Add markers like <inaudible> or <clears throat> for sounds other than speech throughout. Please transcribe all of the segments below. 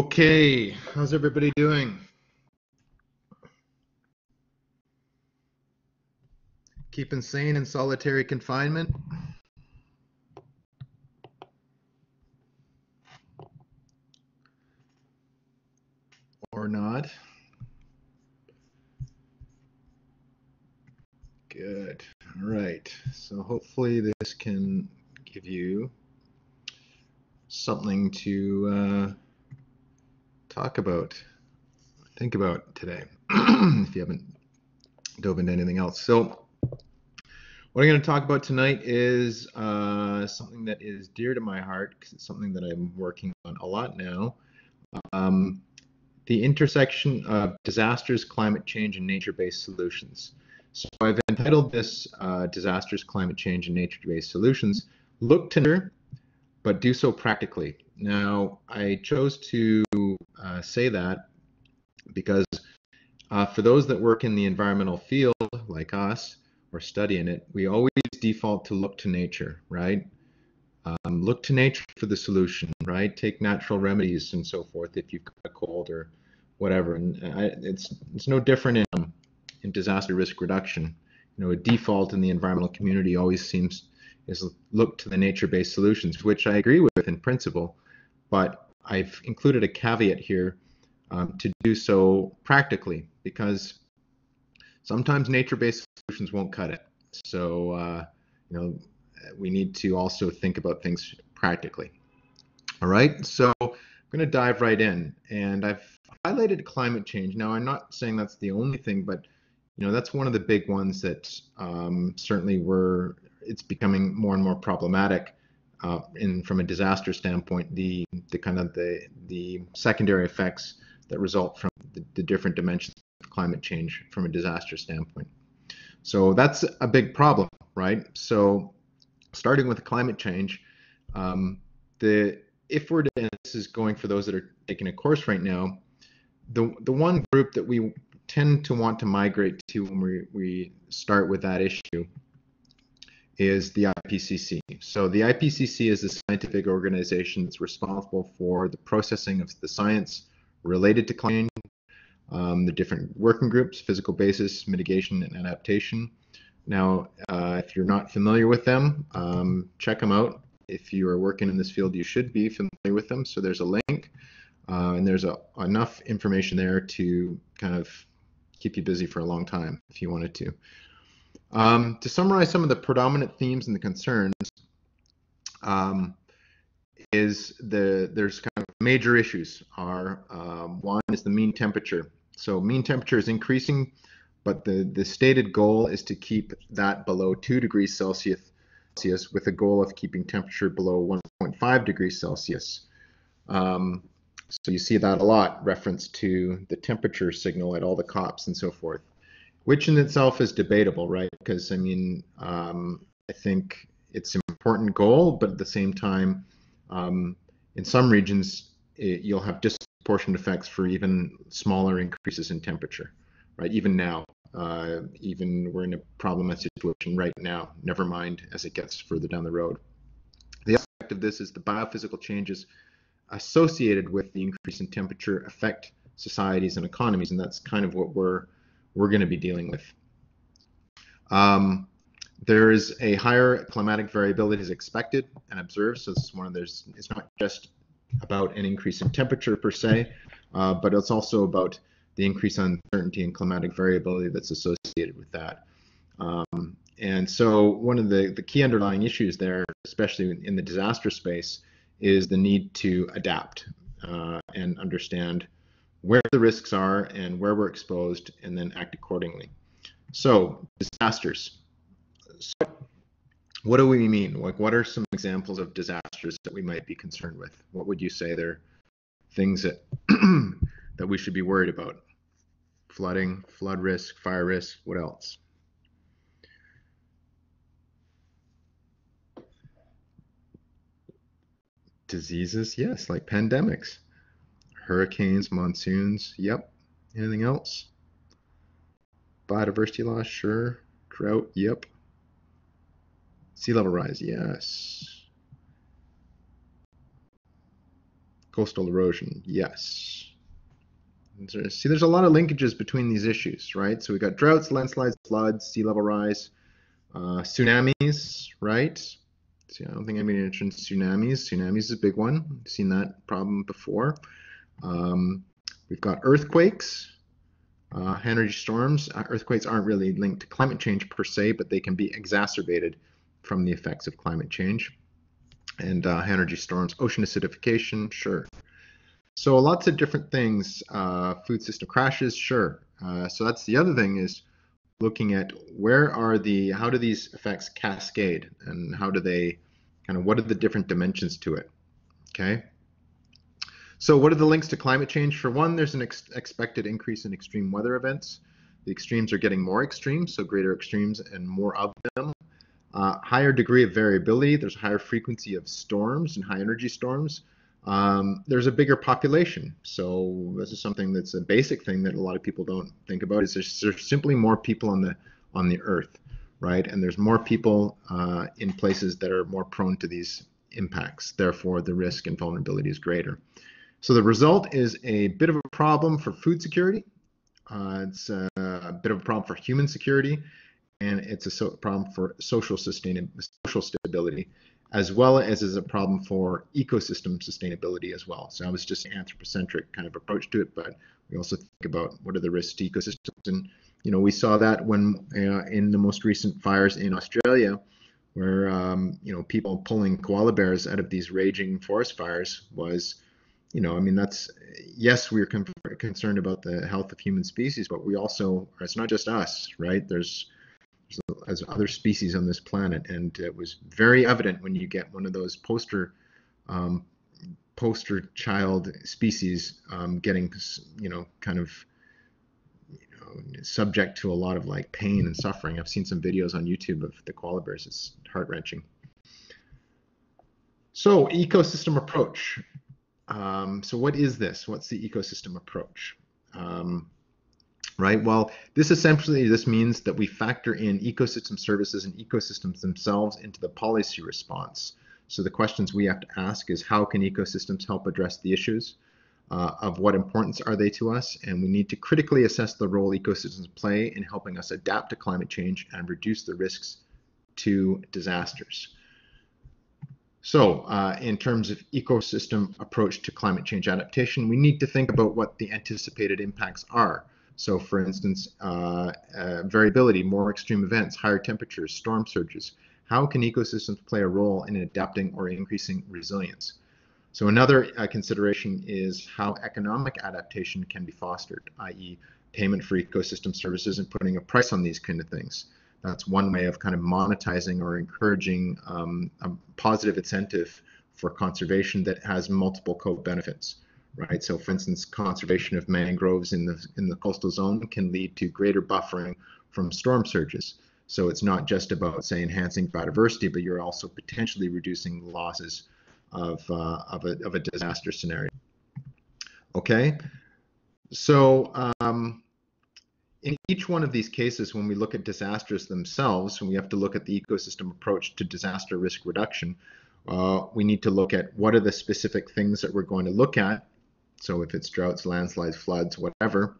Okay, how's everybody doing? Keeping sane in solitary confinement? Or not? Good. All right. So hopefully this can give you something to uh, talk about, think about today, <clears throat> if you haven't dove into anything else. So, what I'm going to talk about tonight is uh, something that is dear to my heart because it's something that I'm working on a lot now. Um, the intersection of disasters, climate change, and nature based solutions. So, I've entitled this uh, Disasters, Climate Change, and Nature Based Solutions Look to Nature, but do so practically. Now, I chose to uh, say that because uh, for those that work in the environmental field, like us, or study in it, we always default to look to nature, right? Um, look to nature for the solution, right? Take natural remedies and so forth if you've got a cold or whatever. And I, it's it's no different in um, in disaster risk reduction. You know, a default in the environmental community always seems is look to the nature-based solutions, which I agree with in principle, but I've included a caveat here um, to do so practically because sometimes nature-based solutions won't cut it. So, uh, you know, we need to also think about things practically. All right, so I'm going to dive right in, and I've highlighted climate change. Now, I'm not saying that's the only thing, but you know, that's one of the big ones that um, certainly we're it's becoming more and more problematic uh, in from a disaster standpoint, the the kind of the the secondary effects that result from the, the different dimensions of climate change from a disaster standpoint. So that's a big problem, right? So starting with climate change, um, the if we're to, and this is going for those that are taking a course right now, the the one group that we tend to want to migrate to when we, we start with that issue is the IPCC. So the IPCC is the scientific organization that's responsible for the processing of the science related to climate change, um, the different working groups, physical basis, mitigation, and adaptation. Now, uh, if you're not familiar with them, um, check them out. If you are working in this field, you should be familiar with them. So there's a link, uh, and there's a, enough information there to kind of keep you busy for a long time if you wanted to. Um, to summarize some of the predominant themes and the concerns, um, is the there's kind of major issues are um, one is the mean temperature. So mean temperature is increasing, but the the stated goal is to keep that below two degrees Celsius, with a goal of keeping temperature below 1.5 degrees Celsius. Um, so you see that a lot, reference to the temperature signal at all the COPs and so forth which in itself is debatable, right? Because I mean, um, I think it's an important goal, but at the same time, um, in some regions, it, you'll have disproportionate effects for even smaller increases in temperature, right? Even now, uh, even we're in a problematic situation right now. Never mind as it gets further down the road. The effect of this is the biophysical changes associated with the increase in temperature affect societies and economies, and that's kind of what we're we're going to be dealing with. Um, there is a higher climatic variability is expected and observed. So this is one of those. It's not just about an increase in temperature per se, uh, but it's also about the increase in uncertainty and climatic variability that's associated with that. Um, and so one of the, the key underlying issues there, especially in the disaster space, is the need to adapt uh, and understand where the risks are and where we're exposed, and then act accordingly. So, disasters. So, what do we mean? Like, what are some examples of disasters that we might be concerned with? What would you say they're things that <clears throat> that we should be worried about? Flooding, flood risk, fire risk. What else? Diseases, yes, like pandemics hurricanes, monsoons. Yep. Anything else? Biodiversity loss, sure. Drought, yep. Sea level rise, yes. Coastal erosion, yes. See, there's a lot of linkages between these issues, right? So we've got droughts, landslides, floods, sea level rise, uh, tsunamis, right? See, I don't think anybody mentioned tsunamis. Tsunamis is a big one. We've seen that problem before. Um, we've got earthquakes, uh, energy storms. Uh, earthquakes aren't really linked to climate change per se, but they can be exacerbated from the effects of climate change. And uh, energy storms, ocean acidification, sure. So lots of different things. Uh, food system crashes, sure. Uh, so that's the other thing is looking at where are the, how do these effects cascade and how do they, kind of what are the different dimensions to it, okay? So what are the links to climate change? For one, there's an ex expected increase in extreme weather events. The extremes are getting more extreme, so greater extremes and more of them. Uh, higher degree of variability, there's a higher frequency of storms and high energy storms um, there's a bigger population. So this is something that's a basic thing that a lot of people don't think about. Is there's, there's simply more people on the on the earth, right? And there's more people uh, in places that are more prone to these impacts. Therefore, the risk and vulnerability is greater. So the result is a bit of a problem for food security. Uh, it's a, a, bit of a problem for human security, and it's a so problem for social sustain social stability as well as as a problem for ecosystem sustainability as well. So I was just anthropocentric kind of approach to it, but we also think about what are the risks to ecosystems. And, you know, we saw that when uh, in the most recent fires in Australia, where, um, you know, people pulling koala bears out of these raging forest fires was, you know, I mean, that's, yes, we're con concerned about the health of human species, but we also, it's not just us, right? There's, as other species on this planet. And it was very evident when you get one of those poster um, poster child species um, getting, you know, kind of you know, subject to a lot of like pain and suffering. I've seen some videos on YouTube of the koala bears. It's heart wrenching. So ecosystem approach. Um, so what is this? What's the ecosystem approach? Um, right? Well, this essentially this means that we factor in ecosystem services and ecosystems themselves into the policy response. So the questions we have to ask is how can ecosystems help address the issues? Uh, of what importance are they to us? And we need to critically assess the role ecosystems play in helping us adapt to climate change and reduce the risks to disasters. So uh, in terms of ecosystem approach to climate change adaptation, we need to think about what the anticipated impacts are. So for instance, uh, uh, variability, more extreme events, higher temperatures, storm surges. How can ecosystems play a role in adapting or increasing resilience? So another uh, consideration is how economic adaptation can be fostered, i.e. payment for ecosystem services and putting a price on these kind of things. That's one way of kind of monetizing or encouraging um, a positive incentive for conservation that has multiple co-benefits right? So for instance, conservation of mangroves in the, in the coastal zone can lead to greater buffering from storm surges. So it's not just about, say, enhancing biodiversity, but you're also potentially reducing losses of, uh, of, a, of a disaster scenario. Okay, so um, in each one of these cases, when we look at disasters themselves, when we have to look at the ecosystem approach to disaster risk reduction, uh, we need to look at what are the specific things that we're going to look at so if it's droughts, landslides, floods, whatever.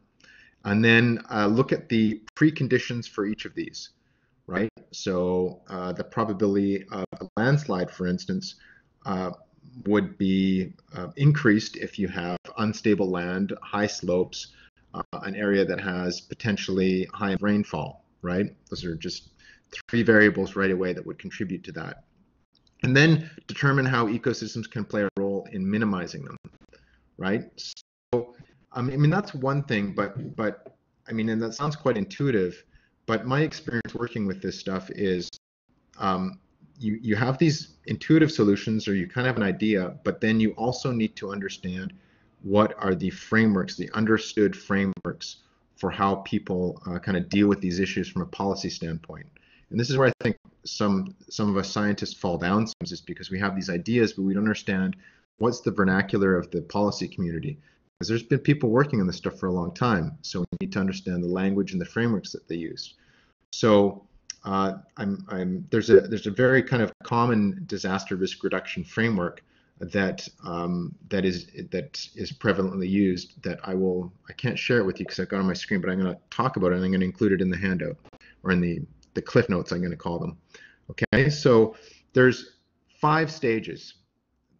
And then uh, look at the preconditions for each of these, right? So uh, the probability of a landslide, for instance, uh, would be uh, increased if you have unstable land, high slopes, uh, an area that has potentially high rainfall, right? Those are just three variables right away that would contribute to that. And then determine how ecosystems can play a role in minimizing them right? So, I mean, that's one thing, but but I mean, and that sounds quite intuitive, but my experience working with this stuff is um, you you have these intuitive solutions, or you kind of have an idea, but then you also need to understand what are the frameworks, the understood frameworks for how people uh, kind of deal with these issues from a policy standpoint. And this is where I think some some of us scientists fall down, sometimes is because we have these ideas, but we don't understand what's the vernacular of the policy community? Because there's been people working on this stuff for a long time, so we need to understand the language and the frameworks that they use. So uh, I'm, I'm, there's a there's a very kind of common disaster risk reduction framework that um, that is that is prevalently used that I will I can't share it with you because I've got on my screen, but I'm going to talk about it and I'm going to include it in the handout or in the the cliff notes I'm going to call them. Okay, so there's five stages.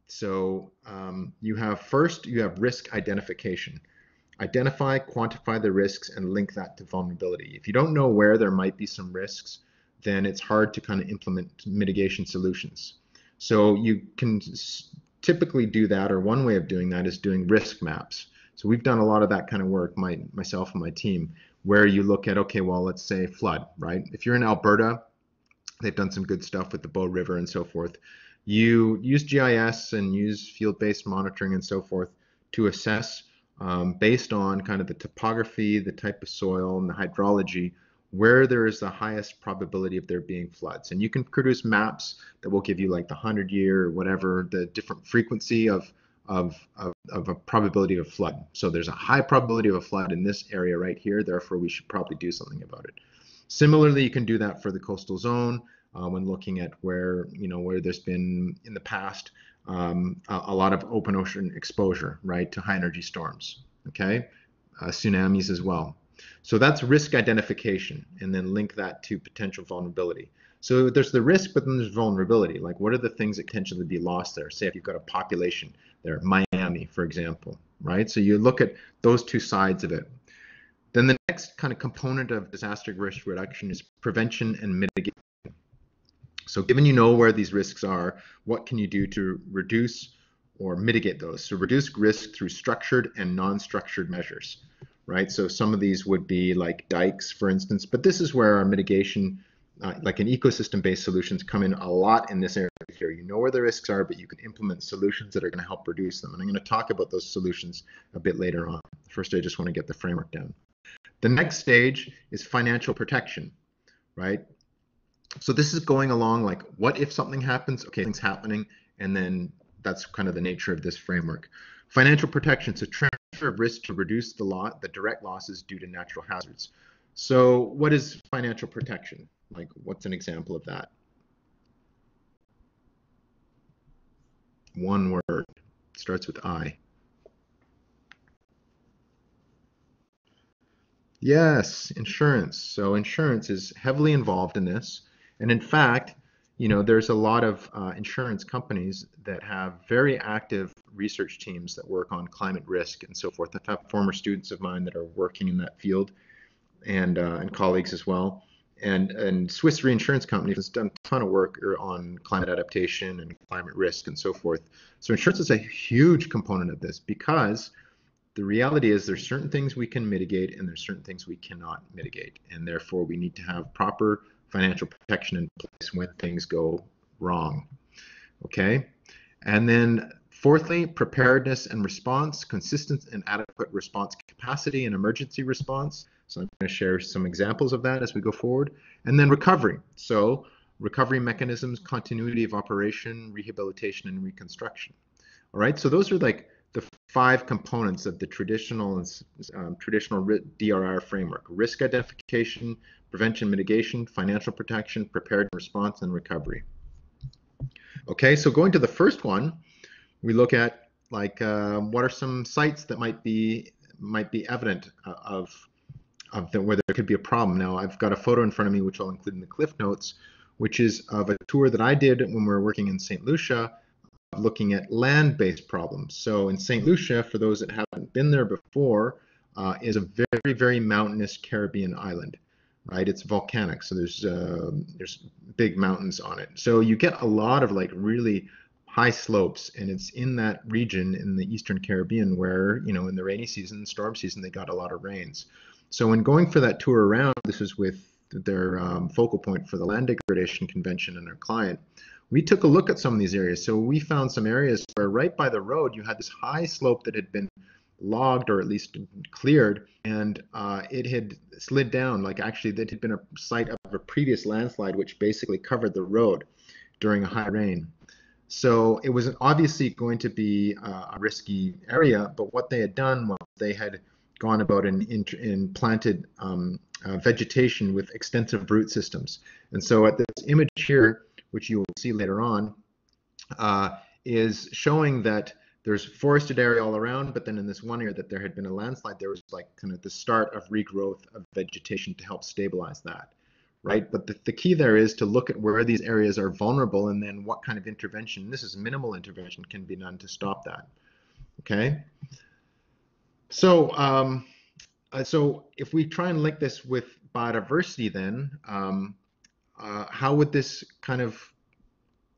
So um, you have first you have risk identification. Identify, quantify the risks, and link that to vulnerability. If you don't know where there might be some risks, then it's hard to kind of implement mitigation solutions. So you can typically do that, or one way of doing that is doing risk maps. So we've done a lot of that kind of work, my, myself and my team, where you look at, okay, well, let's say flood, right? If you're in Alberta, they've done some good stuff with the Bow River and so forth. You use GIS and use field-based monitoring and so forth to assess um, based on kind of the topography, the type of soil, and the hydrology, where there is the highest probability of there being floods. And you can produce maps that will give you like the 100 year or whatever, the different frequency of, of, of, of, a probability of flood. So there's a high probability of a flood in this area right here, therefore we should probably do something about it. Similarly, you can do that for the coastal zone uh, when looking at where, you know, where there's been in the past um, a, a, lot of open ocean exposure, right, to high energy storms, okay, uh, tsunamis as well. So that's risk identification, and then link that to potential vulnerability. So there's the risk, but then there's vulnerability. Like, what are the things that potentially be lost there? Say if you've got a population there, Miami, for example, right? So you look at those two sides of it. Then the next kind of component of disaster risk reduction is prevention and mitigation. So given you know where these risks are, what can you do to reduce or mitigate those? So reduce risk through structured and non-structured measures right? So some of these would be like dikes, for instance, but this is where our mitigation, uh, like an ecosystem-based solutions come in a lot in this area here. You know where the risks are, but you can implement solutions that are going to help reduce them. And I'm going to talk about those solutions a bit later on. First, I just want to get the framework down. The next stage is financial protection, right? So this is going along like, what if something happens? Okay, things happening, and then that's kind of the nature of this framework. Financial protection, so of risk to reduce the, lot, the direct losses due to natural hazards. So what is financial protection? Like what's an example of that? One word, starts with I. Yes, insurance. So insurance is heavily involved in this. And in fact, you know, there's a lot of uh, insurance companies that have very active research teams that work on climate risk and so forth. I've had former students of mine that are working in that field, and uh, and colleagues as well. And and Swiss Reinsurance Company has done a ton of work on climate adaptation and climate risk and so forth. So insurance is a huge component of this because the reality is there's certain things we can mitigate and there's certain things we cannot mitigate, and therefore we need to have proper financial protection in place when things go wrong. Okay. And then fourthly, preparedness and response, consistent and adequate response capacity and emergency response. So I'm going to share some examples of that as we go forward. And then recovery. So recovery mechanisms, continuity of operation, rehabilitation, and reconstruction. All right. So those are like the five components of the traditional um, traditional DRR framework: risk identification, prevention, mitigation, financial protection, prepared response, and recovery. Okay, so going to the first one, we look at like uh, what are some sites that might be might be evident uh, of of the, where there could be a problem. Now I've got a photo in front of me which I'll include in the cliff notes, which is of a tour that I did when we were working in St. Lucia, looking at land-based problems. So in St. Lucia, for those that haven't been there before, uh, is a very very mountainous Caribbean island right? It's volcanic, so there's uh, there's big mountains on it. So you get a lot of like really high slopes, and it's in that region in the Eastern Caribbean where you know in the rainy season, storm season, they got a lot of rains. So when going for that tour around, this is with their um, focal point for the land degradation convention and our client. We took a look at some of these areas. So we found some areas where right by the road you had this high slope that had been logged or at least cleared, and uh, it had slid down. Like actually, that had been a site of a previous landslide, which basically covered the road during a high rain. So it was obviously going to be uh, a risky area, but what they had done was they had gone about and, and planted um, uh, vegetation with extensive root systems. And so at this image here, which you will see later on, uh, is showing that there's forested area all around, but then in this one area that there had been a landslide, there was like kind of the start of regrowth of vegetation to help stabilize that, right? But the, the key there is to look at where these areas are vulnerable and then what kind of intervention, this is minimal intervention, can be done to stop that, okay? So, um, uh, so if we try and link this with biodiversity then, um, uh, how would this kind of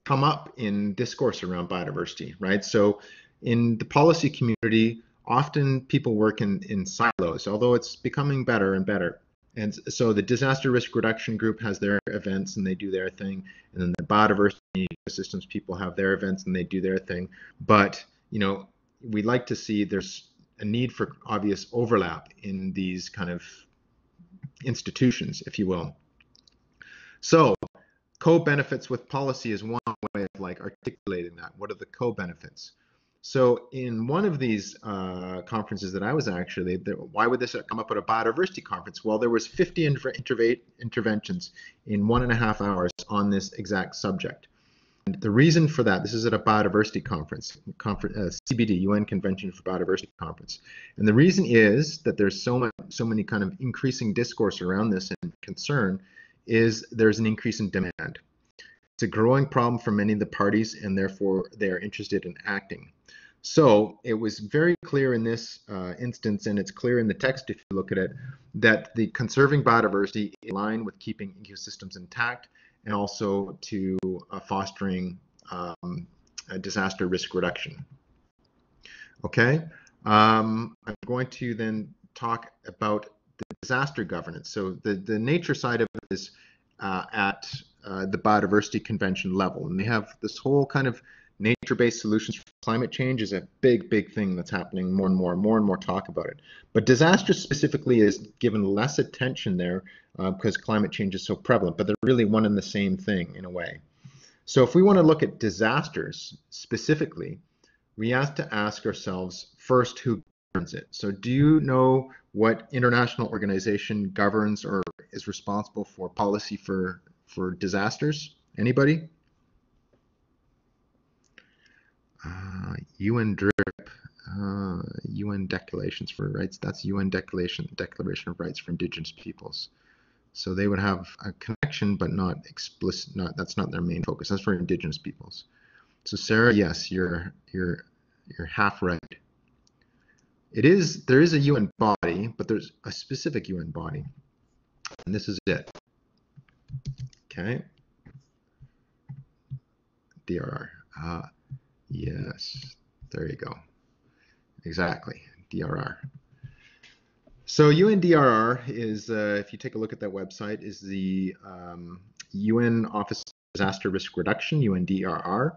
come up in discourse around biodiversity, right? So in the policy community, often people work in, in silos, although it's becoming better and better. And so the disaster risk reduction group has their events and they do their thing, and then the biodiversity ecosystems people have their events and they do their thing. But you know, we like to see there's a need for obvious overlap in these kind of institutions, if you will. So co-benefits with policy is one way of like articulating that. What are the co-benefits? So in one of these uh, conferences that I was actually, there, why would this come up at a biodiversity conference? Well, there was 50 inter interventions in one and a half hours on this exact subject. And the reason for that, this is at a biodiversity conference, conference uh, CBD, UN Convention for Biodiversity Conference. And the reason is that there's so, much, so many kind of increasing discourse around this and concern is there's an increase in demand. It's a growing problem for many of the parties and therefore they are interested in acting. So it was very clear in this uh, instance, and it's clear in the text if you look at it, that the conserving biodiversity in line with keeping ecosystems intact and also to uh, fostering um, disaster risk reduction. Okay, um, I'm going to then talk about the disaster governance. So the, the nature side of it is uh, at uh, the biodiversity convention level, and they have this whole kind of nature-based solutions for climate change is a big, big thing that's happening more and more, more and more talk about it. But disaster specifically is given less attention there uh, because climate change is so prevalent, but they're really one and the same thing in a way. So if we want to look at disasters specifically, we have to ask ourselves first who governs it. So do you know what international organization governs or is responsible for policy for, for disasters? Anybody? Uh, UN DRIP, uh, UN Declarations for Rights. That's UN Declaration Declaration of Rights for Indigenous Peoples. So they would have a connection, but not explicit. Not that's not their main focus. That's for Indigenous peoples. So Sarah, yes, you're you're you're half right. It is there is a UN body, but there's a specific UN body, and this is it. Okay. DRR. Uh, Yes, there you go. Exactly, DRR. So UNDRR is, uh, if you take a look at that website, is the um, UN Office of Disaster Risk Reduction, UNDRR.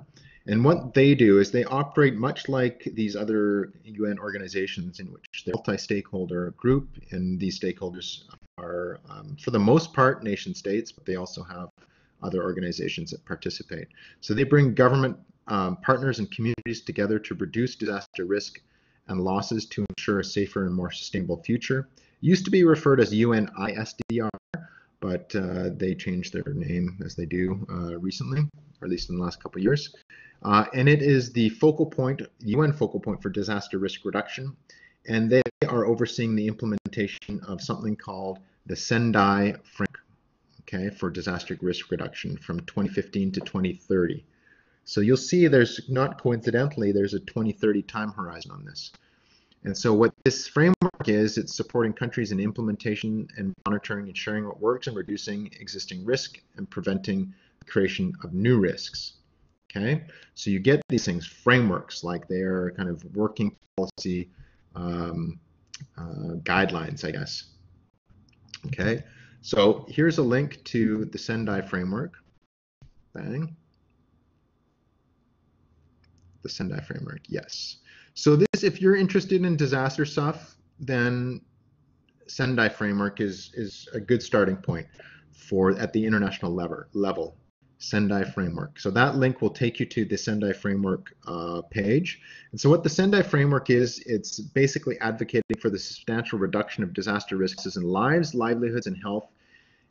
And what they do is they operate much like these other UN organizations in which they're multi-stakeholder group, and these stakeholders are, um, for the most part, nation states, but they also have other organizations that participate. So they bring government um, partners and communities together to reduce disaster risk and losses to ensure a safer and more sustainable future. It used to be referred as UNISDR, but uh, they changed their name as they do uh, recently, or at least in the last couple of years. Uh, and it is the focal point, UN focal point for disaster risk reduction. And they are overseeing the implementation of something called the Sendai framework, okay, for disaster risk reduction from 2015 to 2030. So you'll see there's not coincidentally, there's a 2030 time horizon on this. And so what this framework is, it's supporting countries in implementation and monitoring and sharing what works and reducing existing risk and preventing the creation of new risks. Okay, so you get these things, frameworks, like they are kind of working policy um, uh, guidelines, I guess. Okay, so here's a link to the Sendai framework. Bang the Sendai framework, yes. So this, if you're interested in disaster stuff, then Sendai framework is is a good starting point for at the international level. level. Sendai framework. So that link will take you to the Sendai framework uh, page. And so what the Sendai framework is, it's basically advocating for the substantial reduction of disaster risks in lives, livelihoods, and health,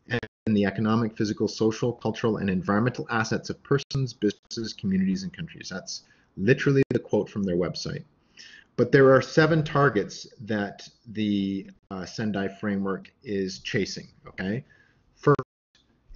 and the economic, physical, social, cultural, and environmental assets of persons, businesses, communities, and countries. That's literally the quote from their website. But there are seven targets that the uh, Sendai framework is chasing. Okay, first,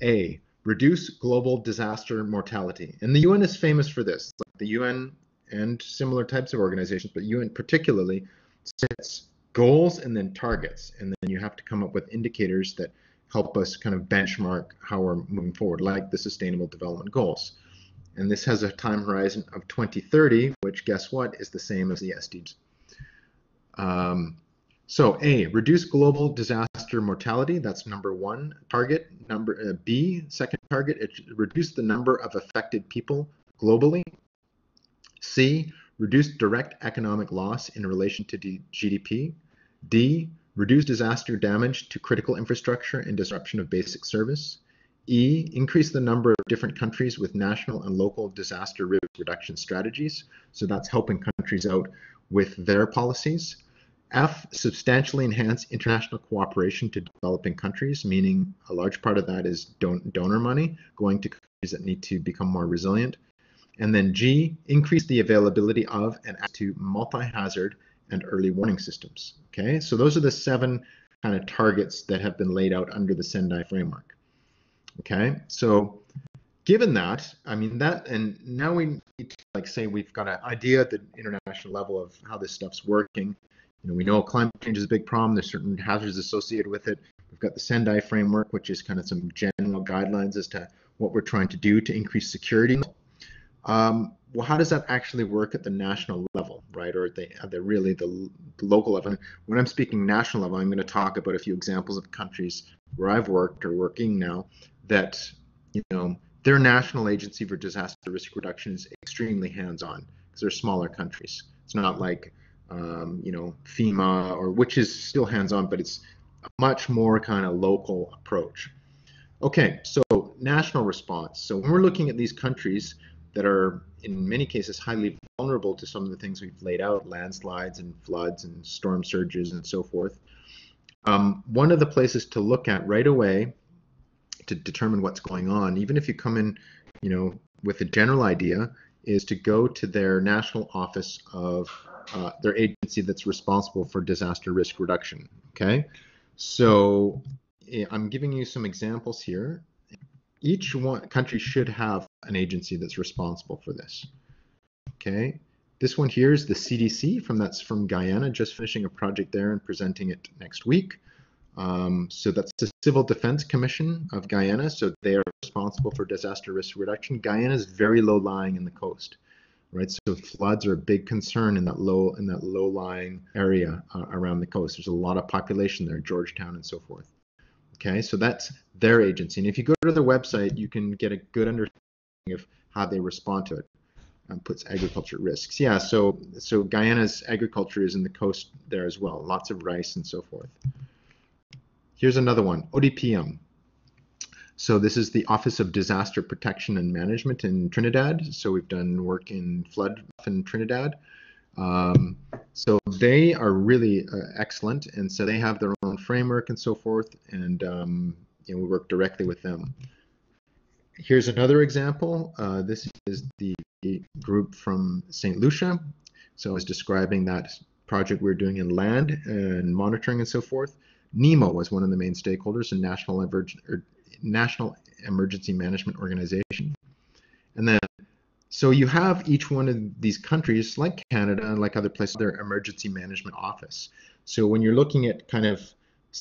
A, reduce global disaster mortality, and the UN is famous for this. Like the UN and similar types of organizations, but UN particularly sets goals and then targets, and then you have to come up with indicators that help us kind of benchmark how we're moving forward, like the Sustainable Development Goals. And this has a time horizon of 2030, which guess what is the same as the SDGs. Um, so A, reduce global disaster mortality. That's number one target. Number uh, B, second target, it reduce the number of affected people globally. C, reduce direct economic loss in relation to D GDP. D, reduce disaster damage to critical infrastructure and disruption of basic service. E, increase the number of different countries with national and local disaster risk reduction strategies. So that's helping countries out with their policies. F, substantially enhance international cooperation to developing countries, meaning a large part of that is don donor money going to countries that need to become more resilient. And then G, increase the availability of and access to multi-hazard and early warning systems. Okay, so those are the seven kind of targets that have been laid out under the Sendai framework. Okay, so given that, I mean that, and now we need to like say we've got an idea at the international level of how this stuff's working. You know, we know climate change is a big problem. There's certain hazards associated with it. We've got the Sendai framework, which is kind of some general guidelines as to what we're trying to do to increase security. Um, well, how does that actually work at the national level, right? Or are they really the, the local level? When I'm speaking national level, I'm going to talk about a few examples of countries where I've worked or working now that, you know, their national agency for disaster risk reduction is extremely hands-on because they're smaller countries. It's not like, um, you know, FEMA or which is still hands-on, but it's a much more kind of local approach. Okay, so national response. So when we're looking at these countries, that are in many cases highly vulnerable to some of the things we've laid out landslides and floods and storm surges and so forth um, one of the places to look at right away to determine what's going on even if you come in you know with a general idea is to go to their national office of uh, their agency that's responsible for disaster risk reduction okay so eh, i'm giving you some examples here each one country should have an agency that's responsible for this. Okay, this one here is the CDC from that's from Guyana, just finishing a project there and presenting it next week. Um, so that's the Civil Defense Commission of Guyana. So they are responsible for disaster risk reduction. Guyana is very low lying in the coast, right? So floods are a big concern in that low in that low lying area uh, around the coast. There's a lot of population there, Georgetown and so forth. Okay, so that's their agency. And if you go to their website, you can get a good understanding of how they respond to it. Um, puts agriculture risks. Yeah, so so Guyana's agriculture is in the coast there as well. Lots of rice and so forth. Here's another one, ODPM. So this is the Office of Disaster Protection and Management in Trinidad. So we've done work in flood in Trinidad. Um, so they are really uh, excellent, and so they have their own framework and so forth, and um, you know, we work directly with them. Here's another example. Uh, this is the group from St. Lucia. So I was describing that project we are doing in land and monitoring and so forth. NEMO was one of the main stakeholders, in national, national emergency management organization. And then so you have each one of these countries, like Canada and like other places, their emergency management office. So when you're looking at kind of,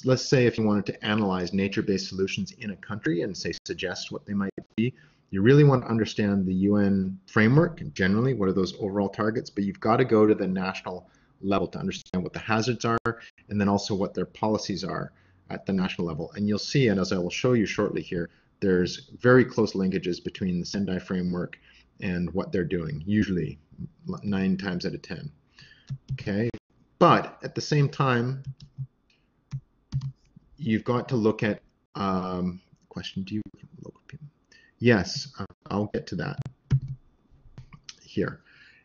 let's say if you wanted to analyze nature-based solutions in a country and say suggest what they might be, you really want to understand the UN framework and generally, what are those overall targets, but you've got to go to the national level to understand what the hazards are and then also what their policies are at the national level. And you'll see, and as I will show you shortly here, there's very close linkages between the Sendai framework and what they're doing, usually nine times out of 10. Okay, but at the same time, you've got to look at, um, question, do you, yes, I'll get to that here.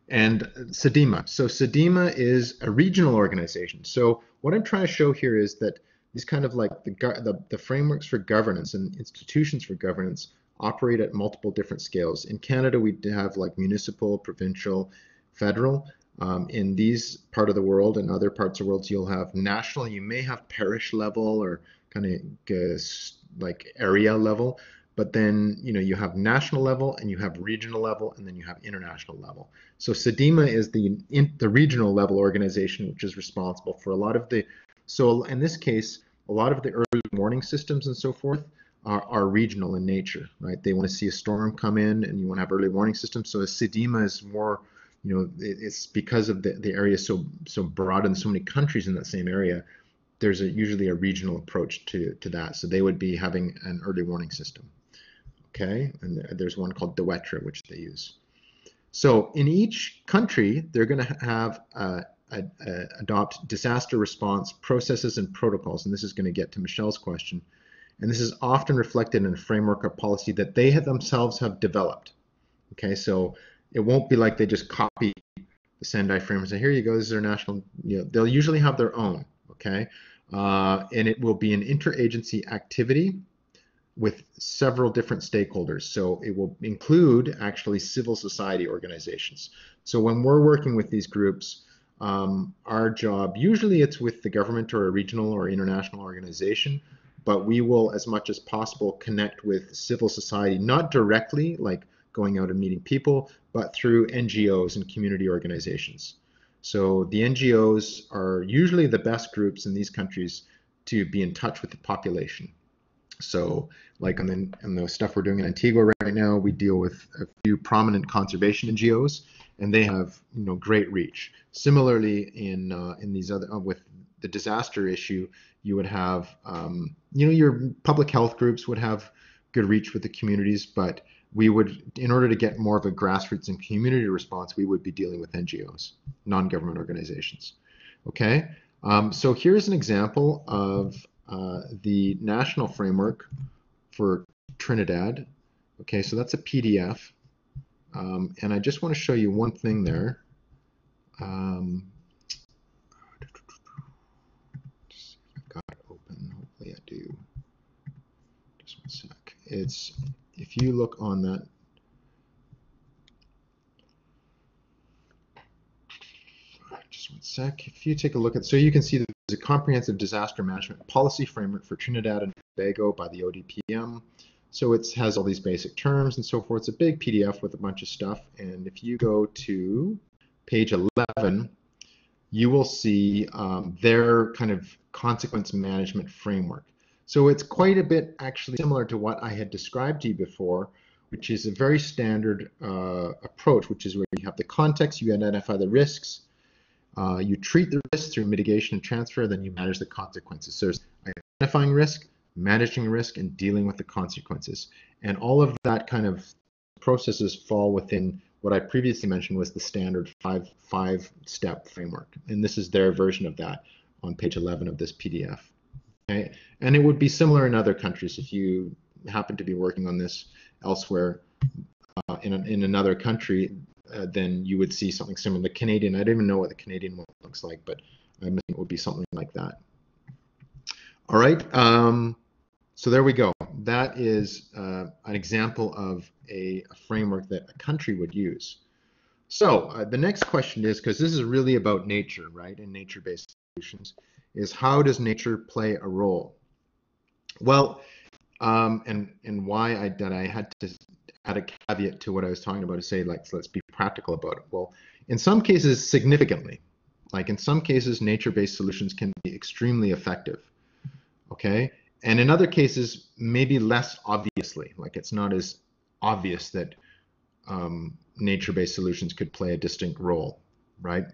And CDEMA. So CDEMA is a regional organization. So what I'm trying to show here is that these kind of like the, the, the frameworks for governance and institutions for governance operate at multiple different scales. In Canada, we have like municipal, provincial, federal. Um, in these part of the world and other parts of the world, you'll have national. You may have parish level or kind of uh, like area level, but then you know you have national level and you have regional level and then you have international level. So CDEMA is the in, the regional level organization which is responsible for a lot of the. So in this case, a lot of the early warning systems and so forth are, are regional in nature, right? They want to see a storm come in and you want to have early warning systems. So CDEMA is more, you know, it's because of the, the area so so broad and so many countries in that same area. There's a, usually a regional approach to, to that. So they would be having an early warning system. Okay, and there's one called DEWETRA, which they use. So in each country, they're going to have uh, a, a, adopt disaster response processes and protocols. And this is going to get to Michelle's question. And this is often reflected in a framework of policy that they have themselves have developed. Okay, so it won't be like they just copy the Sendai framework and say, here you go, this is our national, you know, they'll usually have their own, okay? Uh, and it will be an interagency activity with several different stakeholders. So it will include actually civil society organizations. So when we're working with these groups, um, our job, usually it's with the government or a regional or international organization, but we will, as much as possible, connect with civil society, not directly, like going out and meeting people, but through NGOs and community organizations. So the NGOs are usually the best groups in these countries to be in touch with the population. So, like on the, on the stuff we're doing in Antigua right now, we deal with a few prominent conservation NGOs, and they have you know great reach. Similarly, in uh, in these other uh, with the disaster issue, you would have um, you know your public health groups would have good reach with the communities, but we would, in order to get more of a grassroots and community response, we would be dealing with NGOs, non-government organizations. Okay, um, so here's an example of uh, the national framework for Trinidad. Okay, so that's a PDF. Um, and I just want to show you one thing there. Um, I've got it open. Hopefully I do. Just one sec. It's if you look on that just one sec. If you take a look at, so you can see there's a comprehensive disaster management policy framework for Trinidad and Tobago by the ODPM. So it has all these basic terms and so forth. It's a big PDF with a bunch of stuff. And if you go to page 11, you will see um, their kind of consequence management framework. So it's quite a bit actually similar to what I had described to you before, which is a very standard uh, approach, which is where you have the context, you identify the risks, uh, you treat the risk through mitigation and transfer, then you manage the consequences. So identifying risk, managing risk, and dealing with the consequences. And all of that kind of processes fall within what I previously mentioned was the standard five five step framework. And this is their version of that on page 11 of this PDF. Okay? And it would be similar in other countries if you happen to be working on this elsewhere uh, in, in another country, uh, then you would see something similar. The Canadian, I don't even know what the Canadian one looks like, but I think it would be something like that. All right, um, so there we go. That is uh, an example of a, a, framework that a country would use. So uh, the next question is, because this is really about nature, right, and nature-based solutions, is how does nature play a role? Well, um, and and why I that I had to add a caveat to what I was talking about to say, like, let's be practical about it. Well, in some cases, significantly. Like in some cases, nature-based solutions can be extremely effective. Okay, and in other cases, maybe less obviously. Like it's not as obvious that um, nature-based solutions could play a distinct role, right?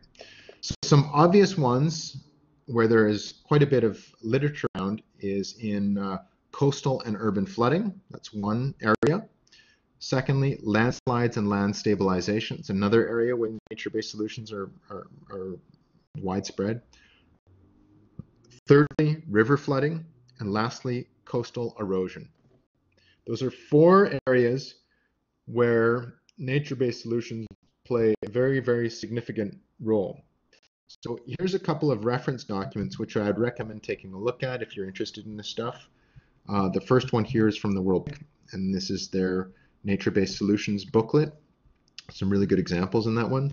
So some obvious ones where there is quite a bit of literature around is in uh, coastal and urban flooding. That's one area. Secondly, landslides and land stabilization. It's another area where nature-based solutions are, are, are widespread. Thirdly, river flooding. And lastly, coastal erosion. Those are four areas where nature-based solutions play a very, very significant role. So here's a couple of reference documents which I'd recommend taking a look at if you're interested in this stuff. Uh, the first one here is from the World Bank, and this is their nature-based solutions booklet. Some really good examples in that one.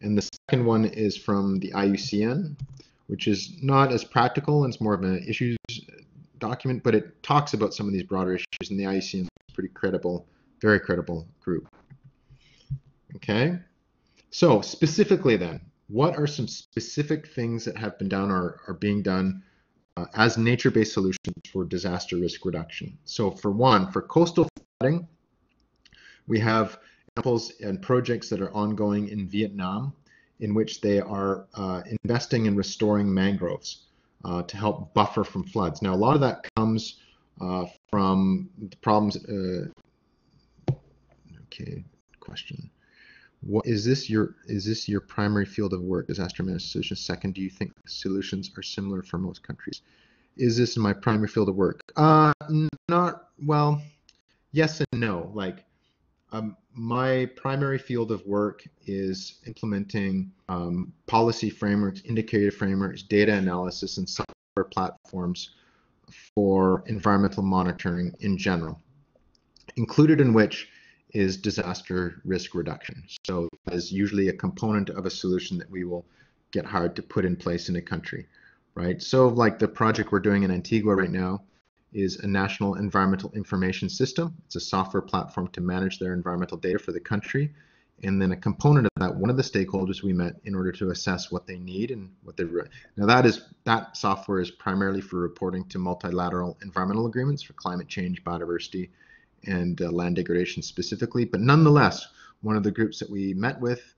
And the second one is from the IUCN, which is not as practical and it's more of an issues document, but it talks about some of these broader issues, and the IUCN is pretty credible, very credible group. Okay, so specifically then, what are some specific things that have been done or are being done uh, as nature-based solutions for disaster risk reduction? So for one, for coastal flooding, we have examples and projects that are ongoing in Vietnam in which they are uh, investing in restoring mangroves uh, to help buffer from floods. Now, a lot of that comes uh, from the problems. Uh, okay, question. What is this your is this your primary field of work? Disaster management solutions. Second, do you think solutions are similar for most countries? Is this my primary field of work? Uh, not well. Yes and no. Like um, my primary field of work is implementing um, policy frameworks, indicator frameworks, data analysis, and software platforms for environmental monitoring in general, included in which is disaster risk reduction. So as usually a component of a solution that we will get hard to put in place in a country, right? So like the project we're doing in Antigua right now, is a national environmental information system. It's a software platform to manage their environmental data for the country. And then a component of that, one of the stakeholders we met in order to assess what they need and what they now that is that software is primarily for reporting to multilateral environmental agreements for climate change, biodiversity, and uh, land degradation specifically. But nonetheless, one of the groups that we met with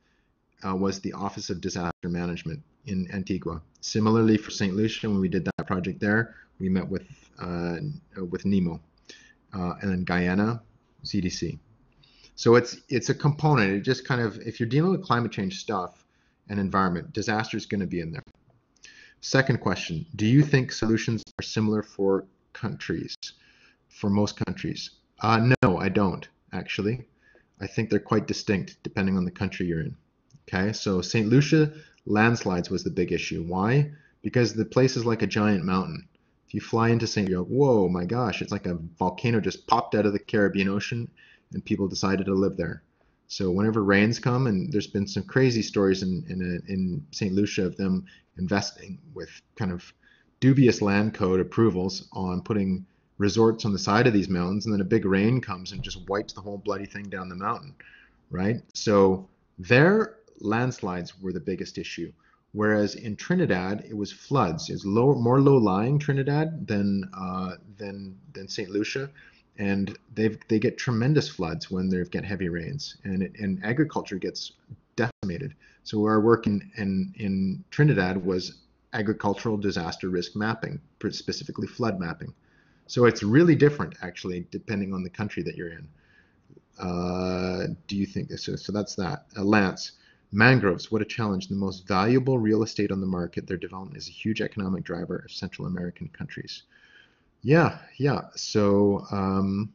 uh, was the Office of Disaster Management in Antigua. Similarly, for St. Lucia, when we did that project there, we met with uh, with NEMO, uh, and then Guyana, CDC. So it's it's a component. It just kind of if you're dealing with climate change stuff and environment, disaster is going to be in there. Second question: Do you think solutions are similar for countries, for most countries? Uh, no, I don't actually. I think they're quite distinct depending on the country you're in. Okay, so St. Lucia landslides was the big issue. Why? Because the place is like a giant mountain you fly into St. Joe, whoa, my gosh, it's like a volcano just popped out of the Caribbean Ocean and people decided to live there. So whenever rains come, and there's been some crazy stories in in, uh, in St. Lucia of them investing with kind of dubious land code approvals on putting resorts on the side of these mountains, and then a big rain comes and just wipes the whole bloody thing down the mountain, right? So their landslides were the biggest issue. Whereas in Trinidad, it was floods. It's low, more low-lying Trinidad than uh, than than Saint Lucia, and they they get tremendous floods when they get heavy rains, and it, and agriculture gets decimated. So our work in, in in Trinidad was agricultural disaster risk mapping, specifically flood mapping. So it's really different, actually, depending on the country that you're in. Uh, do you think so? So that's that. Uh, Lance. Mangroves, what a challenge. The most valuable real estate on the market. Their development is a huge economic driver of Central American countries. Yeah, yeah. So um,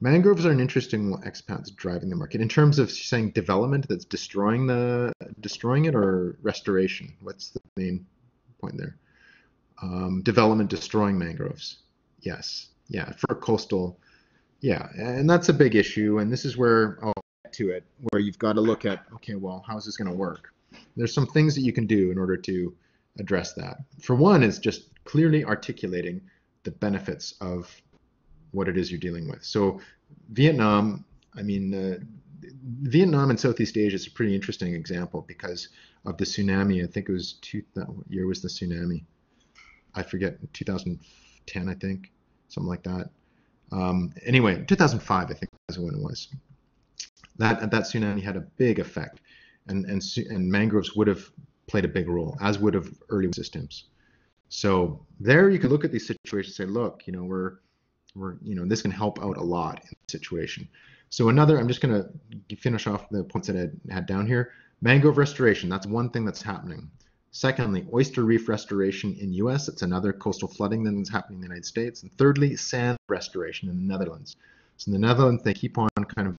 mangroves are an interesting expat driving the market. In terms of saying development that's destroying the destroying it or restoration, what's the main point there? Um, development destroying mangroves. Yes, yeah, for coastal. Yeah, and that's a big issue. And this is where oh, to it where you've got to look at, okay, well, how's this going to work? There's some things that you can do in order to address that. For one, is just clearly articulating the benefits of what it is you're dealing with. So, Vietnam, I mean, uh, Vietnam and Southeast Asia is a pretty interesting example because of the tsunami. I think it was two. Year was the tsunami? I forget. 2010, I think, something like that. Um, anyway, 2005, I think, is when it was that that tsunami had a big effect, and and and mangroves would have played a big role, as would have early systems. So there, you can look at these situations and say, look, you know, we're we're you know this can help out a lot in the situation. So another, I'm just going to finish off the points that I had down here. Mangrove restoration, that's one thing that's happening. Secondly, oyster reef restoration in US, it's another coastal flooding that's happening in the United States. And thirdly, sand restoration in the Netherlands. So in the Netherlands, they keep on kind of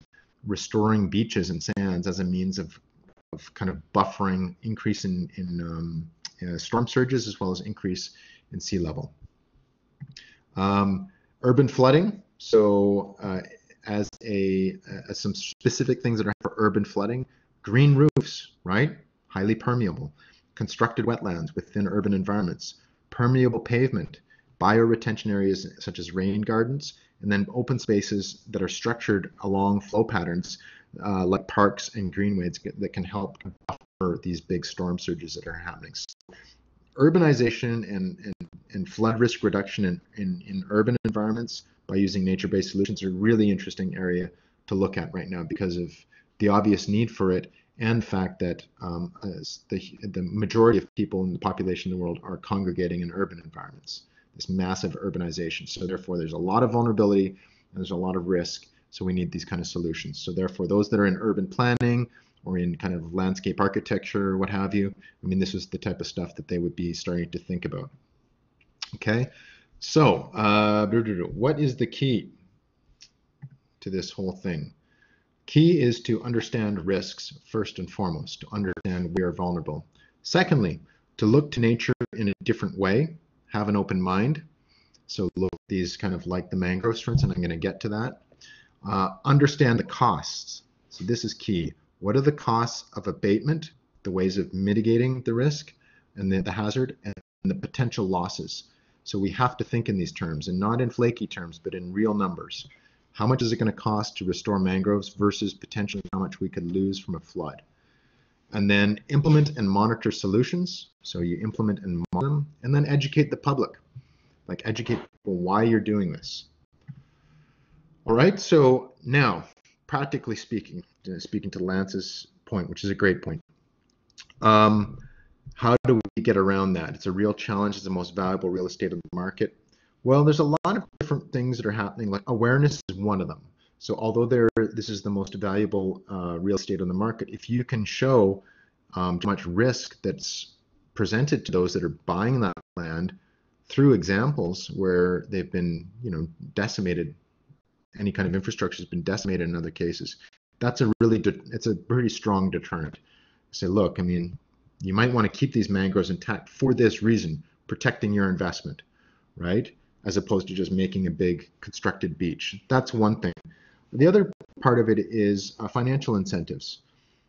restoring beaches and sands as a means of, of kind of buffering increase in, in um, uh, storm surges as well as increase in sea level. Um, urban flooding, So uh, as a as some specific things that are for urban flooding, green roofs, right? Highly permeable. Constructed wetlands within urban environments, permeable pavement, bioretention areas such as rain gardens, and then open spaces that are structured along flow patterns uh, like parks and greenways that can help buffer these big storm surges that are happening. So urbanization and, and, and, flood risk reduction in, in, in urban environments by using nature-based solutions are a really interesting area to look at right now because of the obvious need for it and the fact that um, the, the majority of people in the population in the world are congregating in urban environments, this massive urbanization. So therefore, there's a lot of vulnerability and there's a lot of risk. So we need these kind of solutions. So therefore, those that are in urban planning or in kind of landscape architecture, what have you, I mean, this is the type of stuff that they would be starting to think about. Okay, so uh, what is the key to this whole thing? Key is to understand risks first and foremost, to understand we are vulnerable. Secondly, to look to nature in a different way, have an open mind. So look at these kind of like the mangroves, for instance, and I'm going to get to that. Uh, understand the costs. So this is key. What are the costs of abatement, the ways of mitigating the risk and the, the hazard, and the potential losses? So we have to think in these terms and not in flaky terms, but in real numbers. How much is it going to cost to restore mangroves versus potentially how much we could lose from a flood? And then implement and monitor solutions. So you implement and monitor them, and then educate the public. Like educate people why you're doing this. All right, so now, practically speaking, uh, speaking to Lance's point, which is a great point, um, how do we get around that? It's a real challenge. It's the most valuable real estate in the market. Well, there's a lot of different things that are happening. Like awareness is one of them. So although there, this is the most valuable uh, real estate on the market, if you can show um, much risk that's presented to those that are buying that land through examples where they've been, you know, decimated any kind of infrastructure has been decimated in other cases, that's a really it's a pretty strong deterrent. Say, look, I mean, you might want to keep these mangroves intact for this reason, protecting your investment, right? As opposed to just making a big constructed beach. That's one thing. The other part of it is uh, financial incentives.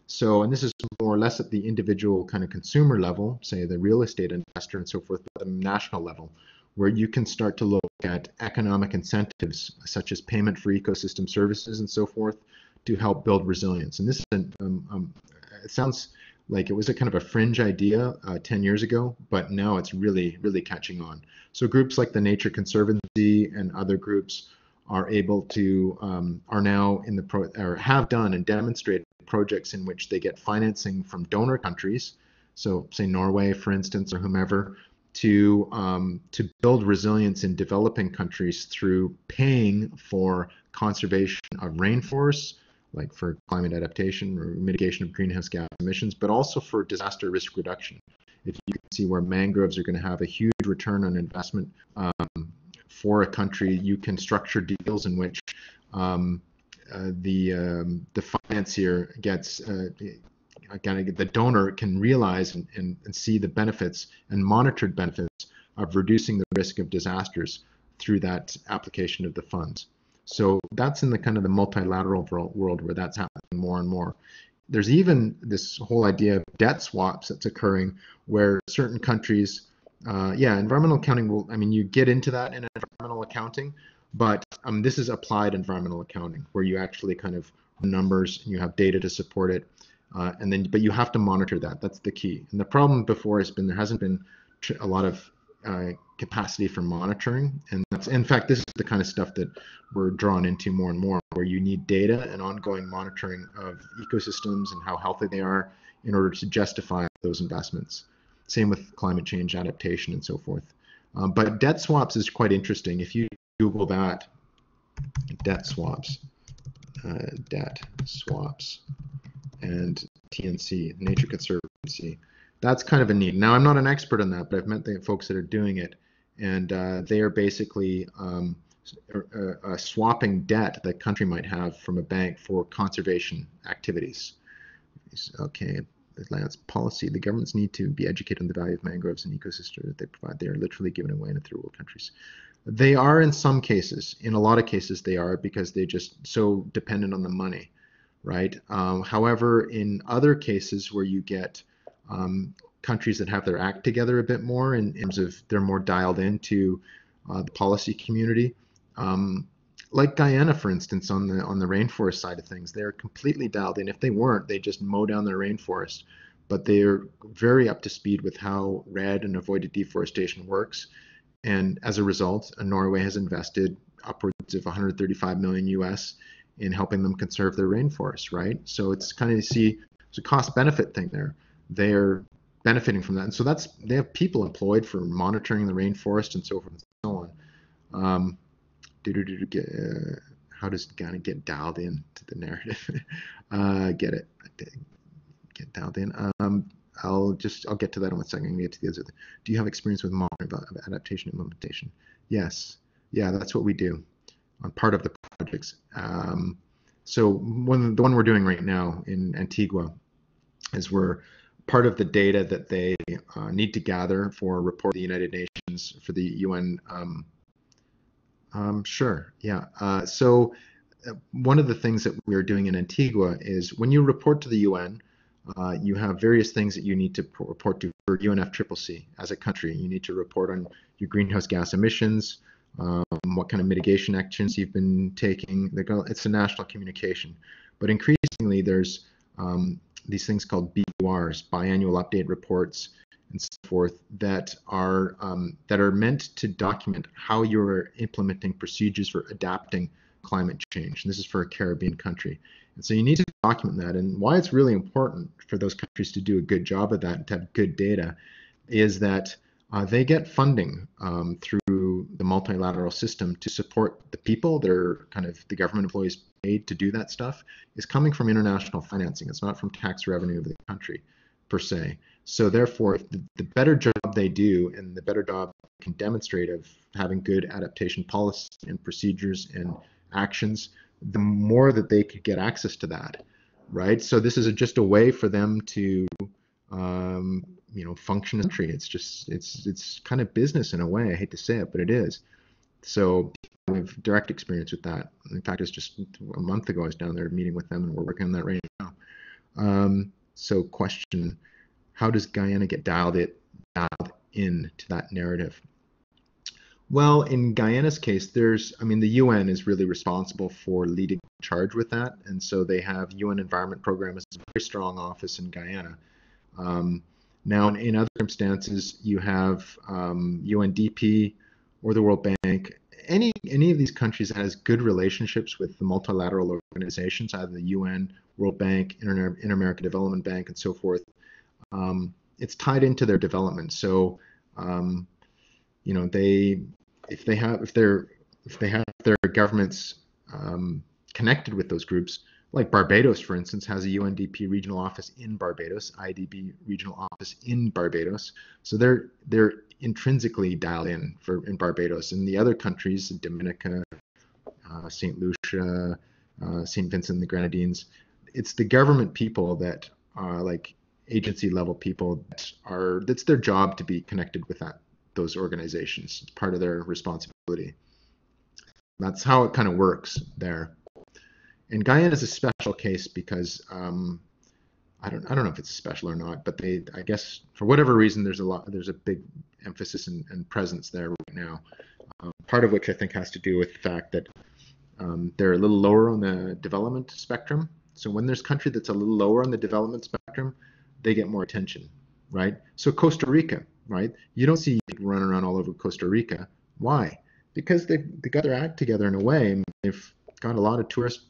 So, and this is more or less at the individual kind of consumer level, say the real estate investor and so forth, but the national level where you can start to look at economic incentives such as payment for ecosystem services and so forth to help build resilience. And this is an, um, um, it sounds like it was a kind of a fringe idea uh, 10 years ago, but now it's really, really catching on. So groups like the Nature Conservancy and other groups are able to, um, are now in the, pro or have done and demonstrated projects in which they get financing from donor countries. So say Norway, for instance, or whomever, to um, to build resilience in developing countries through paying for conservation of rainforests, like for climate adaptation or mitigation of greenhouse gas emissions, but also for disaster risk reduction. If you can see where mangroves are going to have a huge return on investment um, for a country, you can structure deals in which um, uh, the um, the financier gets uh, again, the donor can realize and, and, and see the benefits and monitored benefits of reducing the risk of disasters through that application of the funds. So that's in the kind of the multilateral world where that's happening more and more. There's even this whole idea of debt swaps that's occurring where certain countries, uh, yeah, environmental accounting will, I mean, you get into that in environmental accounting, but um, this is applied environmental accounting where you actually kind of numbers and you have data to support it. Uh, and then, but you have to monitor that. That's the key. And the problem before has been there hasn't been a lot of uh, capacity for monitoring, and that's in fact this is the kind of stuff that we're drawn into more and more, where you need data and ongoing monitoring of ecosystems and how healthy they are in order to justify those investments. Same with climate change adaptation and so forth. Um, but debt swaps is quite interesting. If you Google that, debt swaps, uh, debt swaps, and TNC, Nature Conservancy. That's kind of a need. Now, I'm not an expert on that, but I've met the folks that are doing it, and uh, they are basically um, uh, uh, swapping debt that country might have from a bank for conservation activities. Okay, lands policy. The governments need to be educated on the value of mangroves and ecosystems that they provide. They are literally given away in third world countries. They are in some cases. In a lot of cases, they are because they're just so dependent on the money, right? Um, however, in other cases where you get um, countries that have their act together a bit more in, in terms of they're more dialed into uh, the policy community, um, like Guyana, for instance, on the on the rainforest side of things, they're completely dialed in. If they weren't, they just mow down their rainforest. But they're very up to speed with how REDD and avoided deforestation works. And as a result, uh, Norway has invested upwards of 135 million US in helping them conserve their rainforest, right? So it's kind of see it's a cost benefit thing there. They're benefiting from that, and so that's they have people employed for monitoring the rainforest and so forth and so on. Um, get, uh, how does kind of get dialed in to the narrative? <laughs> uh, get it, get dialed in. Um, I'll just I'll get to that in a second. I'm gonna get to the other. Thing. Do you have experience with modern adaptation implementation? Yes, yeah, that's what we do on part of the projects. Um, so one the one we're doing right now in Antigua is we're part of the data that they uh, need to gather for report the United Nations for the UN. Um, um, sure, yeah. Uh, so uh, one of the things that we're doing in Antigua is when you report to the UN, uh, you have various things that you need to report to for UNFCCC as a country. You need to report on your greenhouse gas emissions, um, what kind of mitigation actions you've been taking. It's a national communication. But increasingly, there's um, these things called BURs, biannual update reports, and so forth, that are um, that are meant to document how you're implementing procedures for adapting climate change. And this is for a Caribbean country. And so you need to document that. And why it's really important for those countries to do a good job of that and to have good data is that uh, they get funding um, through the multilateral system to support the people. They're kind of the government employees paid to do that stuff is coming from international financing. It's not from tax revenue of the country per se. So therefore, the, the better job they do and the better job can demonstrate of having good adaptation policy and procedures and actions, the more that they could get access to that, right? So this is a, just a way for them to, um, you know, function country. It's just it's it's kind of business in a way. I hate to say it, but it is. So we have direct experience with that. In fact, it's just a month ago I was down there meeting with them, and we're working on that right now. Um, so, question: How does Guyana get dialed it dialed in to that narrative? Well, in Guyana's case, there's, I mean, the UN is really responsible for leading charge with that, and so they have UN Environment Program is a very strong office in Guyana. Um, now, in, in, other circumstances, you have um, UNDP or the World Bank. Any any of these countries has good relationships with the multilateral organizations, either the UN, World Bank, Inter, Inter-American Development Bank, and so forth. Um, it's tied into their development, so um, you know they if they have if they're if they have their governments um, connected with those groups, like Barbados, for instance, has a UNDP regional office in Barbados, IDB regional office in Barbados. So they're they're intrinsically dialed in for in Barbados. And the other countries, Dominica, uh, Saint Lucia, uh, Saint Vincent and the Grenadines, it's the government people that are like agency level people that are that's their job to be connected with that those organizations. It's part of their responsibility. That's how it kind of works there. And Guyana is a special case because um, I don't I don't know if it's special or not, but they I guess for whatever reason there's a lot there's a big emphasis and, presence there right now. Um, part of which I think has to do with the fact that um, they're a little lower on the development spectrum. So when there's country that's a little lower on the development spectrum, they get more attention, right? So Costa Rica, right? You don't see people running around all over Costa Rica. Why? Because they they got their act together in a way, they've got a lot of tourists.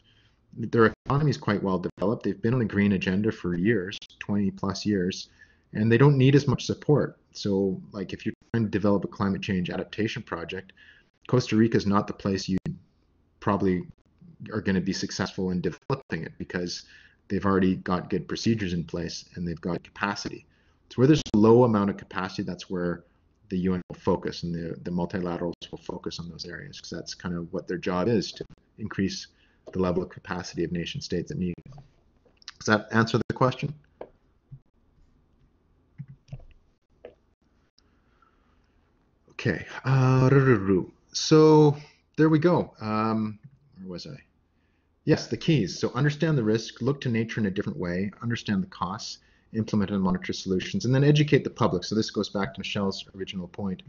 Their economy is quite well developed. They've been on the green agenda for years, 20 plus years, and they don't need as much support. So, like if you're trying to develop a climate change adaptation project, Costa Rica is not the place you probably are going to be successful in developing it because they've already got good procedures in place and they've got capacity. So where there's a low amount of capacity, that's where the UN will focus and the, the multilaterals will focus on those areas because that's kind of what their job is to increase the level of capacity of nation states that need. Does that answer the question? Okay. Uh, so there we go. Um, where was I? Yes, the keys. So understand the risk, look to nature in a different way, understand the costs, implement and monitor solutions, and then educate the public. So this goes back to Michelle's original point,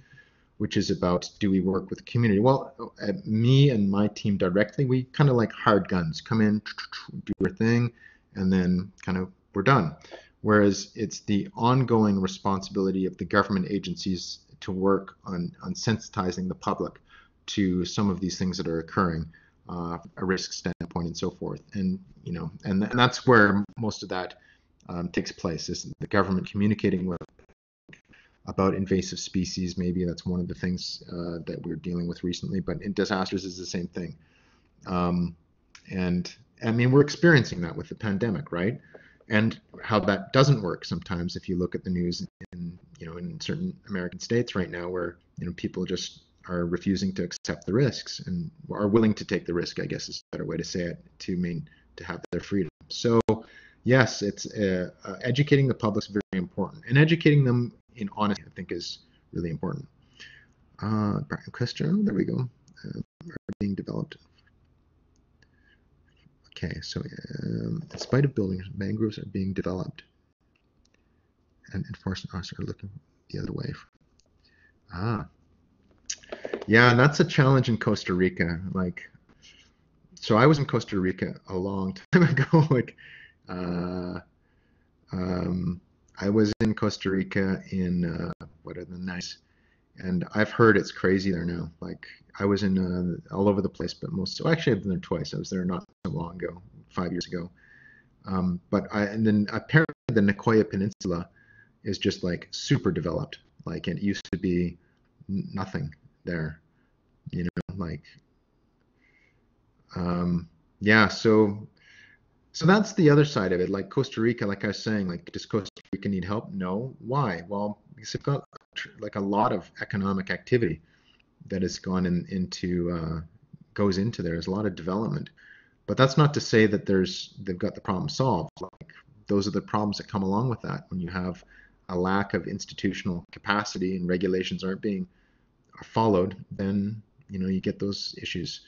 which is about do we work with the community? Well, me and my team directly, we kind of like hard guns, come in, do your thing, and then kind of we're done. Whereas it's the ongoing responsibility of the government agencies to work on, on sensitizing the public to some of these things that are occurring, uh, a risk standpoint and so forth. And you know, and, and that's where most of that um, takes place is the government communicating with about invasive species. Maybe that's one of the things uh, that we're dealing with recently. But in disasters is the same thing. Um, and I mean, we're experiencing that with the pandemic, right? And how that doesn't work sometimes if you look at the news in you know in certain American states right now where you know people just are refusing to accept the risks and are willing to take the risk, I guess is a better way to say it, to mean to have their freedom. So yes, it's uh, uh, educating the public is very important, and educating them in honesty, I think, is really important. Uh, question, there we go. Uh, are being developed. Okay, so um, in spite of buildings, mangroves are being developed, and enforcement officers are looking the other way. Ah, yeah, and that's a challenge in Costa Rica. Like, so I was in Costa Rica a long <laughs> time ago. like, uh, um, I was in Costa Rica in uh, what are the nice, and I've heard it's crazy there now. Like I was in uh, all over the place, but most. So actually, I've been there twice. I was there not so long ago, five years ago. Um, but I and then apparently the Nicoya Peninsula is just like super developed. Like it used to be nothing there. You know, like um, yeah. So so that's the other side of it. Like Costa Rica, like I was saying, like does Costa Rica need help? No. Why? Well, because they've got like a lot of economic activity that has gone in, into uh, goes into there. There's a lot of development, but that's not to say that there's they've got the problem solved. Like those are the problems that come along with that when you have a lack of institutional capacity and regulations aren't being followed. Then you know you get those issues.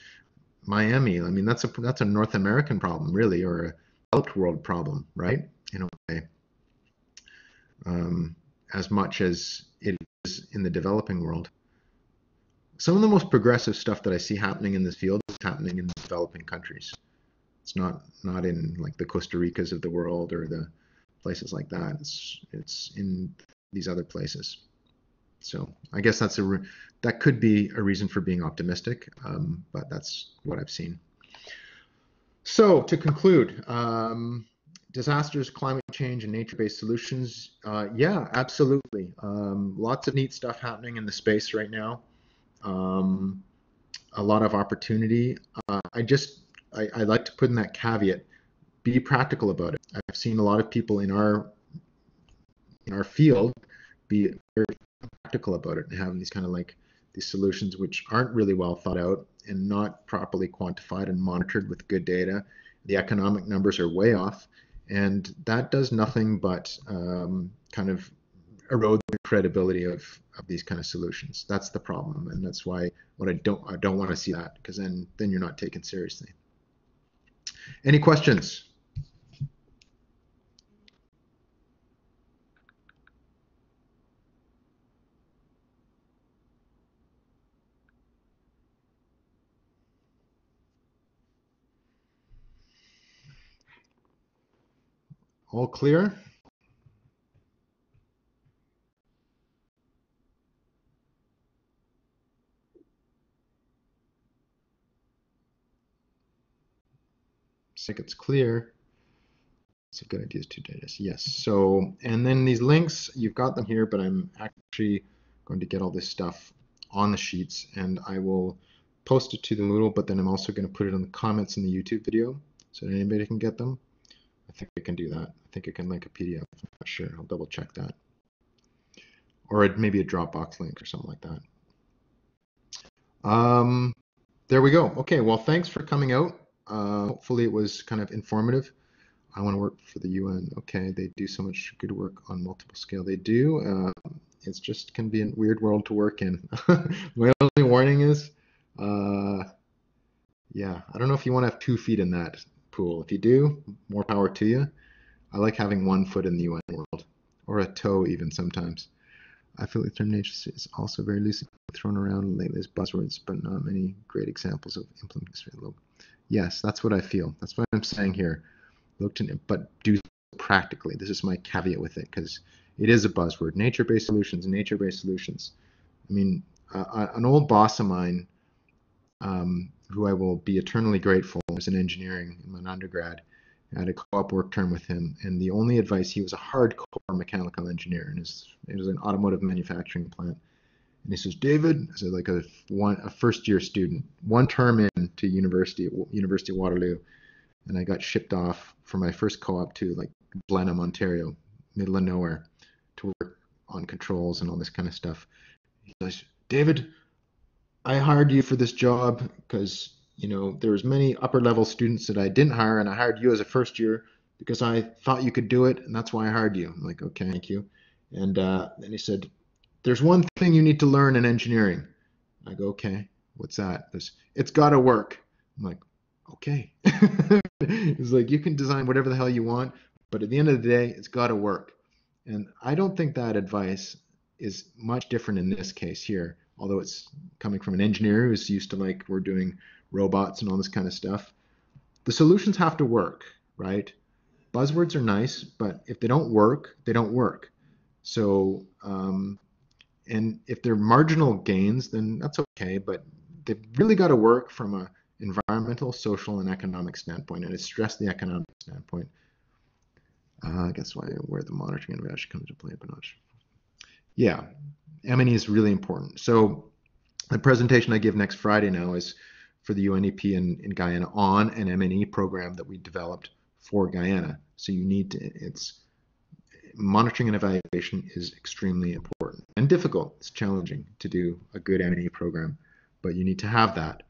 Miami. I mean, that's a that's a North American problem, really, or a developed world problem, right? In a way, um, as much as it is in the developing world. Some of the most progressive stuff that I see happening in this field is happening in developing countries. It's not not in like the Costa Ricas of the world or the places like that. It's it's in these other places. So I guess that's a that could be a reason for being optimistic, um, but that's what I've seen. So to conclude, um, disasters, climate change, and nature-based solutions. Uh, yeah, absolutely. Um, lots of neat stuff happening in the space right now. Um, a lot of opportunity. Uh, I just I, I like to put in that caveat: be practical about it. I've seen a lot of people in our in our field be very practical about it and having these kind of like these solutions which aren't really well thought out and not properly quantified and monitored with good data. The economic numbers are way off, and that does nothing but um, kind of erode the credibility of, of these kind of solutions. That's the problem, and that's why what I don't I don't want to see that because then then you're not taken seriously. Any questions? All clear? think it's clear. It's a good idea to do this. Yes. So, and then these links, you've got them here, but I'm actually going to get all this stuff on the sheets and I will post it to the Moodle, but then I'm also going to put it in the comments in the YouTube video so that anybody can get them. I think I can do that. I think I can link a PDF. I'm not sure. I'll double check that. Or maybe a Dropbox link or something like that. Um, there we go. Okay, well, thanks for coming out. Uh, hopefully it was kind of informative. I want to work for the UN. Okay, they do so much good work on multiple scale. They do. Uh, it's just can be a weird world to work in. <laughs> My only warning is Uh, yeah, I don't know if you want to have two feet in that pool. If you do, more power to you. I like having one foot in the UN world, or a toe even sometimes. I feel like the term nature is also very loosely thrown around lately as buzzwords, but not many great examples of implementation. Yes, that's what I feel. That's what I'm saying here. Look to, but do practically. This is my caveat with it because it is a buzzword. Nature-based solutions, nature-based solutions. I mean, uh, an old boss of mine, um, who I will be eternally grateful, was in engineering in my undergrad. I had a co-op work term with him, and the only advice he was a hardcore mechanical engineer, and it was an automotive manufacturing plant. And he says, David, I said like a one a first year student, one term in to university University of Waterloo, and I got shipped off for my first co-op to like Blenheim, Ontario, middle of nowhere, to work on controls and all this kind of stuff. He says, David, I hired you for this job because you know there was many upper level students that I didn't hire, and I hired you as a first year because I thought you could do it, and that's why I hired you. I'm like, okay, thank you. And uh, he said, there's one thing you need to learn in engineering. I go, okay, what's that? This, it's got to work. I'm like, okay. <laughs> it's like you can design whatever the hell you want, but at the end of the day, it's got to work. And I don't think that advice is much different in this case here, although it's coming from an engineer who's used to like we're doing robots and all this kind of stuff. The solutions have to work, right? Buzzwords are nice, but if they don't work, they don't work. So um, and if they're marginal gains, then that's okay. But they've really got to work from a environmental, social, and economic standpoint. And I stress the economic standpoint. Uh, I guess why where the monitoring and comes into play, but not. Yeah, M&E is really important. So the presentation I give next Friday now is for the UNEP in, in Guyana on an M&E program that we developed for Guyana. So you need to, it's monitoring and evaluation is extremely important and difficult. It's challenging to do a good M&E program, but you need to have that.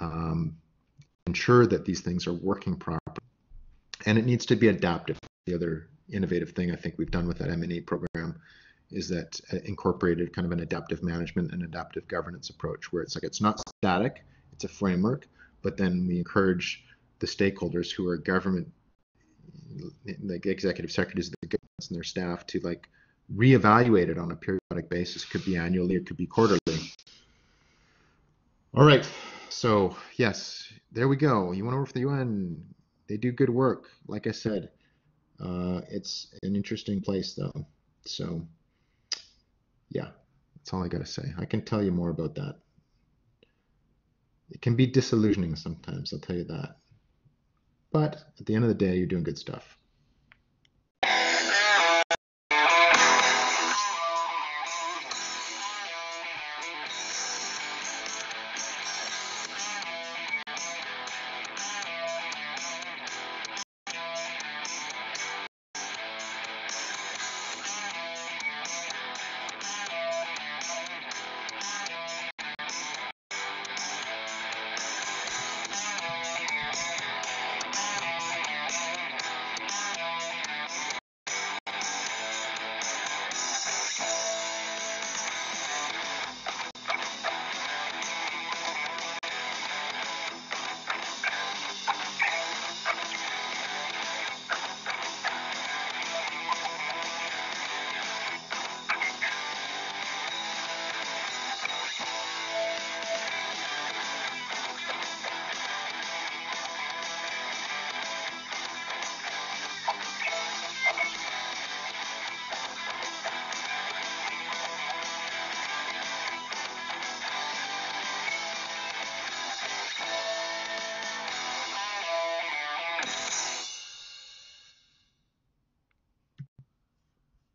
Um, ensure that these things are working properly. And it needs to be adaptive. The other innovative thing I think we've done with that M&E program is that uh, incorporated kind of an adaptive management and adaptive governance approach where it's like it's not static, it's a framework, but then we encourage the stakeholders who are government like executive secretaries of the governments and their staff to like reevaluate it on a periodic basis. Could be annually, it could be quarterly. All right. So yes, there we go. You want to work for the UN? They do good work. Like I said, uh, it's an interesting place though. So yeah, that's all I got to say. I can tell you more about that. It can be disillusioning sometimes, I'll tell you that. But at the end of the day, you're doing good stuff.